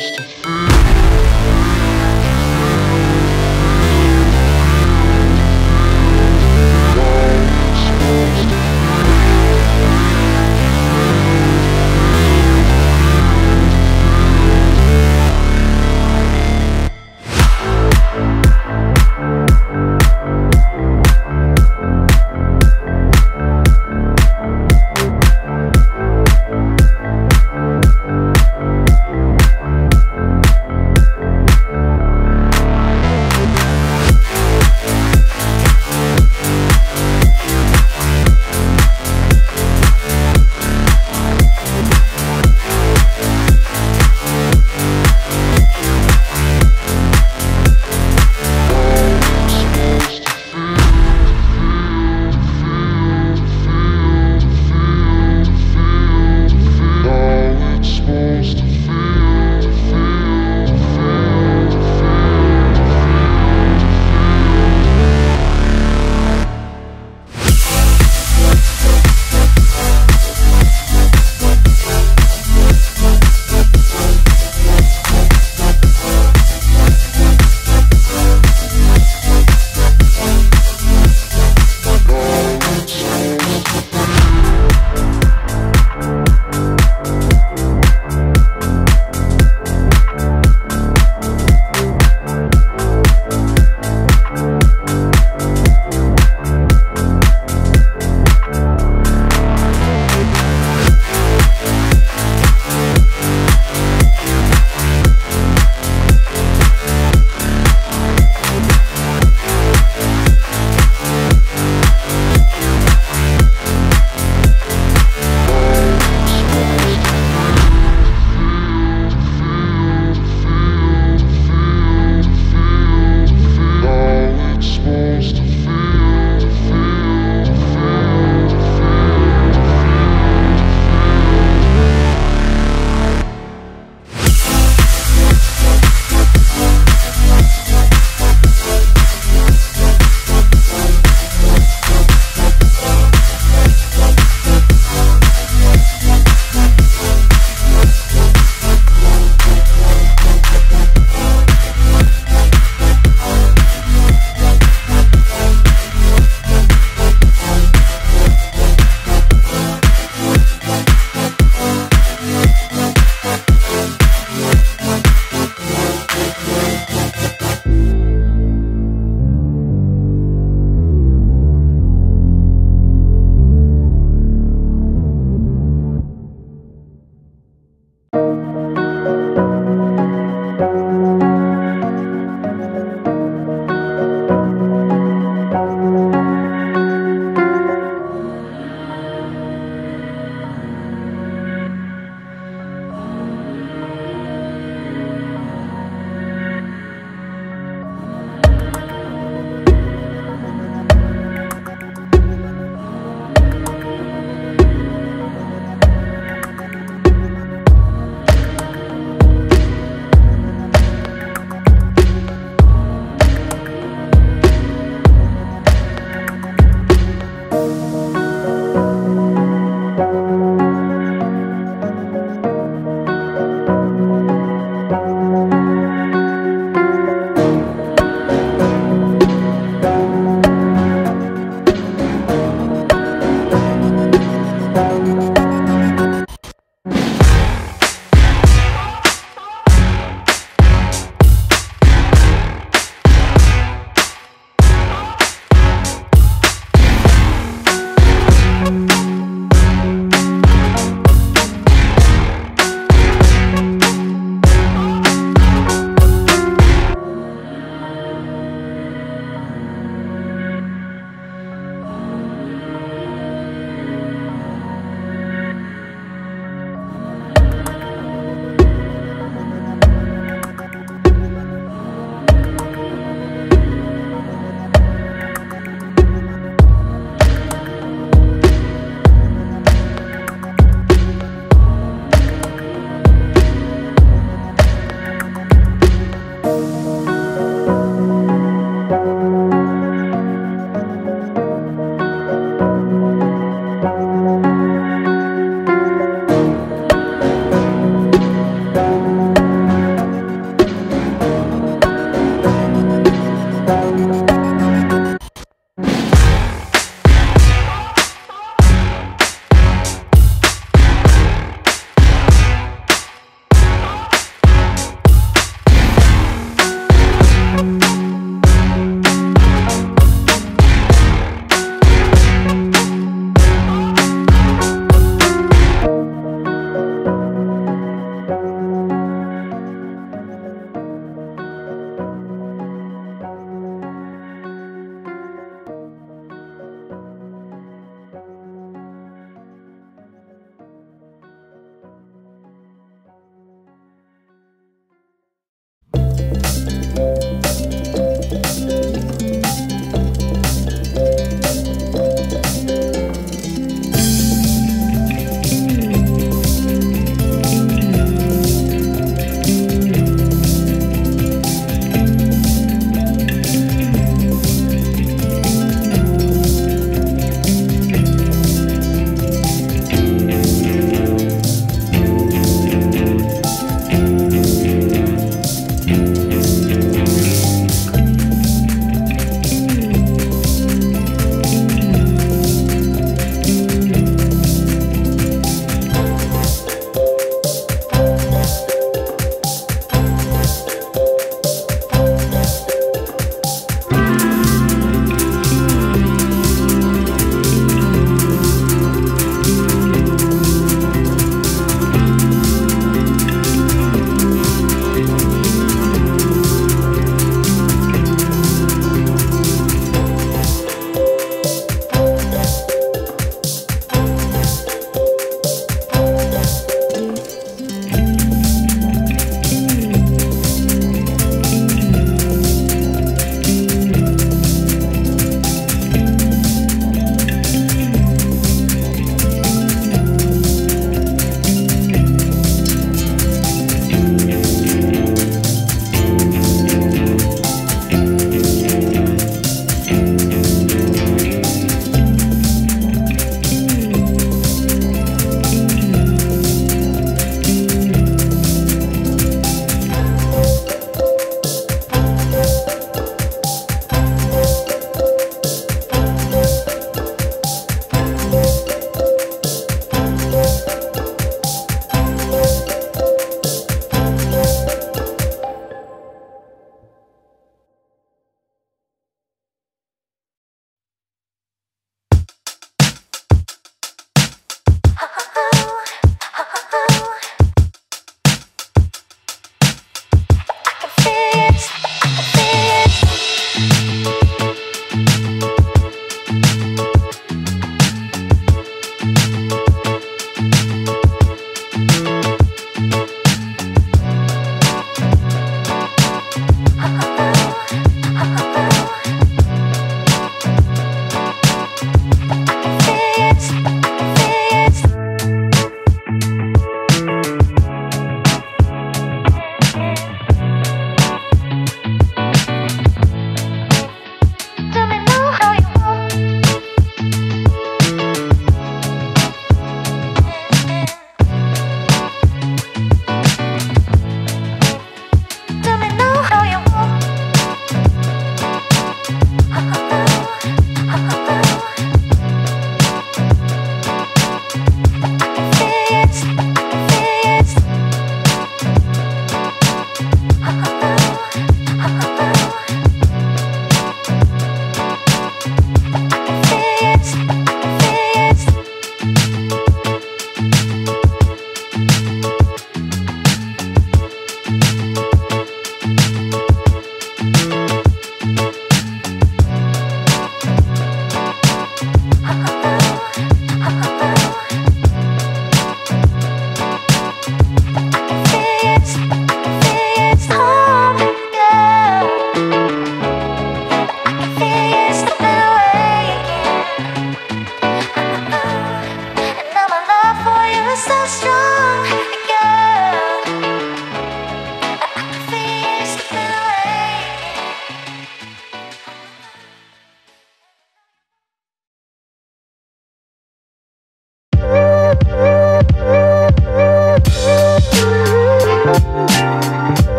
supposed